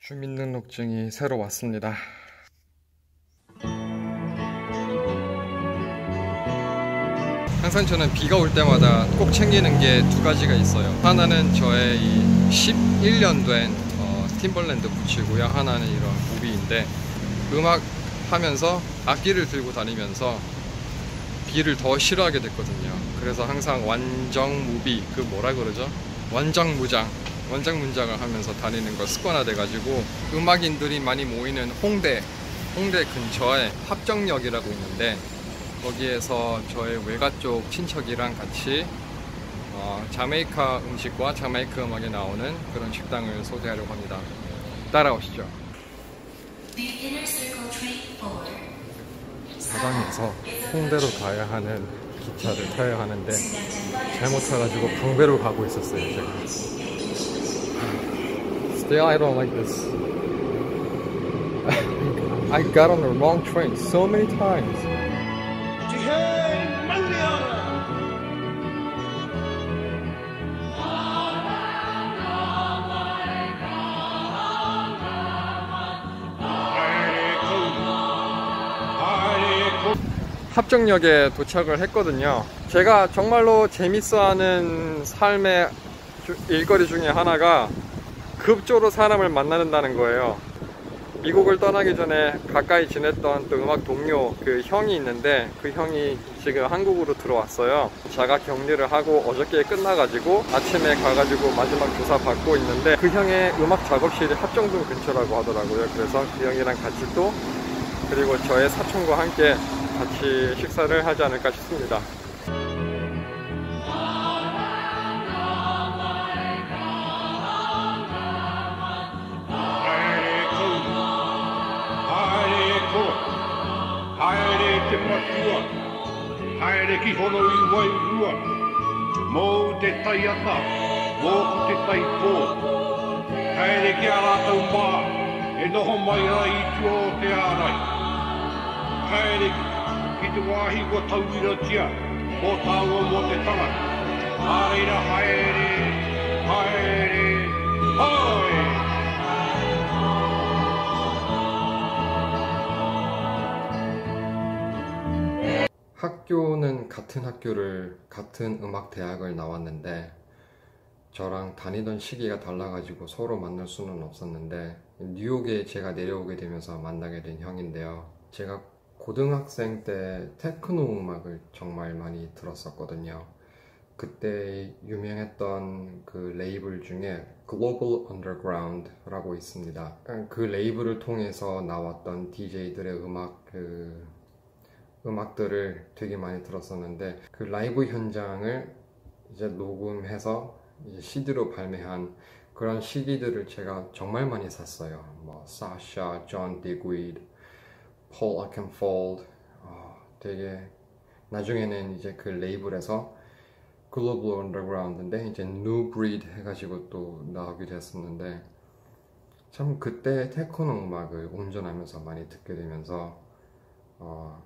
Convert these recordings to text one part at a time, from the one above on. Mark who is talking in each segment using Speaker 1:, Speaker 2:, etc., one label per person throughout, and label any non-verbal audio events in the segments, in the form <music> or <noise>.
Speaker 1: 주민등록증이 새로 왔습니다. 항상 저는 비가 올 때마다 꼭 챙기는 게 두 가지가 있어요. 하나는 저의 이 11년 된 어, 팀벌랜드 부츠고요. 하나는 이런 무비인데 음악 하면서 악기를 들고 다니면서 비를 더 싫어하게 됐거든요. 그래서 항상 완정 무비 그 뭐라 그러죠? 완장 무장 원장 문장을 하면서 다니는 걸 습관화돼 가지고 음악인들이 많이 모이는 홍대 홍대 근처에 합정역이라고 있는데 거기에서 저의 외가 쪽 친척이랑 같이 어, 자메이카 음식과 자메이카 음악이 나오는 그런 식당을 소개하려고 합니다. 따라오시죠. 사당에서 홍대로 가야 하는 기차를 타야 하는데 잘못 타가지고 방배로 가고 있었어요. 제가. Still, I don't like this. I got on the wrong train so many times. 합정역에 도착을 했거든요. 제가 정말로 재밌어하는 삶의 일거리 중에 하나가 급조로 사람을 만나는다는 거예요. 미국을 떠나기 전에 가까이 지냈던 또 음악 동료 그 형이 있는데 그 형이 지금 한국으로 들어왔어요. 자가 격리를 하고 어저께 끝나가지고 아침에 가가지고 마지막 조사 받고 있는데 그 형의 음악 작업실이 합정동 근처라고 하더라고요. 그래서 그 형이랑 같이 또 그리고 저의 사촌과 함께 같이 식사를 하지 않을까 싶습니다.
Speaker 2: Ki hono i wai rua, mō te tai ata, mō ku te tai pō, haere ki a rātau mā, e noho mai ai i tua o te ārai. Haere ki te wāhi kua tauira tia, mō tāua mō te tanga. haere haere, haere, haere.
Speaker 1: 학교는 같은 학교를 같은 음악 대학을 나왔는데 저랑 다니던 시기가 달라가지고 서로 만날 수는 없었는데 뉴욕에 제가 내려오게 되면서 만나게 된 형인데요. 제가 고등학생 때 테크노 음악을 정말 많이 들었었거든요. 그때 유명했던 그 레이블 중에 Global Underground라고 있습니다. 그 레이블을 통해서 나왔던 DJ들의 음악 그 음악들을 되게 많이 들었었는데 그 라이브 현장을 이제 녹음해서 이제 CD로 발매한 그런 CD들을 제가 정말 많이 샀어요. 뭐 사샤, 존 디그위드, 폴 오켄폴드 어, 되게 나중에는 이제 그 레이블에서 Global Underground인데 이제 Nubreed 해가지고 또 나오게 됐었는데 참 그때 테크노 음악을 운전하면서 많이 듣게 되면서 어,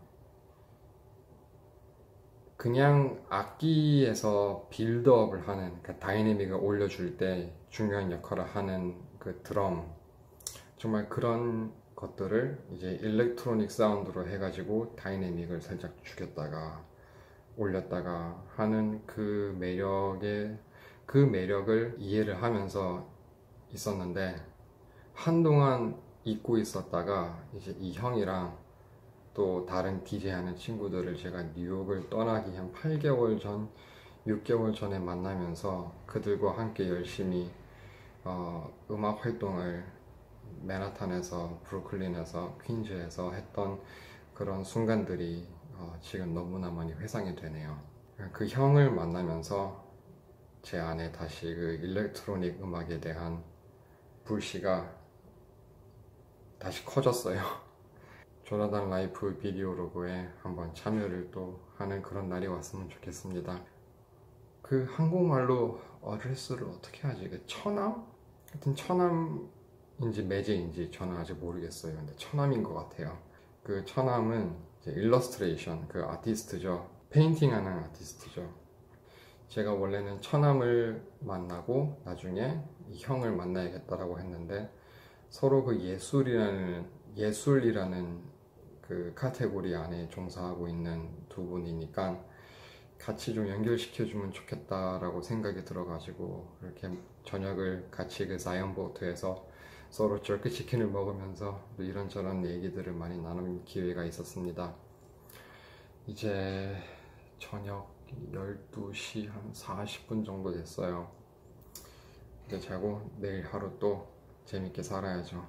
Speaker 1: 그냥 악기에서 빌드업을 하는 그 다이내믹을 올려줄 때 중요한 역할을 하는 그 드럼 정말 그런 것들을 이제 일렉트로닉 사운드로 해가지고 다이내믹을 살짝 죽였다가 올렸다가 하는 그 매력의 그 매력을 이해를 하면서 있었는데 한동안 잊고 있었다가 이제 이 형이랑 또 다른 DJ 하는 친구들을 제가 뉴욕을 떠나기 한 8개월 전, 6개월 전에 만나면서 그들과 함께 열심히 어, 음악 활동을 맨하탄에서, 브루클린에서, 퀸즈에서 했던 그런 순간들이 어, 지금 너무나 많이 회상이 되네요. 그 형을 만나면서 제 안에 다시 그 일렉트로닉 음악에 대한 불씨가 다시 커졌어요. <laughs> 조나단 life video log에 한번 참여를 또 하는 그런 날이 왔으면 좋겠습니다. 그 한국말로 address를 어떻게 하지? 그 처남? 하여튼 처남인지 매제인지 저는 아직 모르겠어요. 근데 처남인 것 같아요. 그 처남은 일러스트레이션 그 아티스트죠. 페인팅 하는 아티스트죠. 제가 원래는 처남을 만나고 나중에 이 형을 만나야겠다라고 했는데 서로 그 예술이라는 예술이라는 그 카테고리 안에 종사하고 있는 두 분이니까 같이 좀 연결시켜주면 좋겠다라고 생각이 들어가지고 이렇게 저녁을 같이 그 사이언 보트에서 서로 저크 치킨을 먹으면서 또 이런저런 얘기들을 많이 나눌 기회가 있었습니다. 이제 저녁 12시 한 40분 정도 됐어요. 이제 자고 내일 하루 또 재밌게 살아야죠.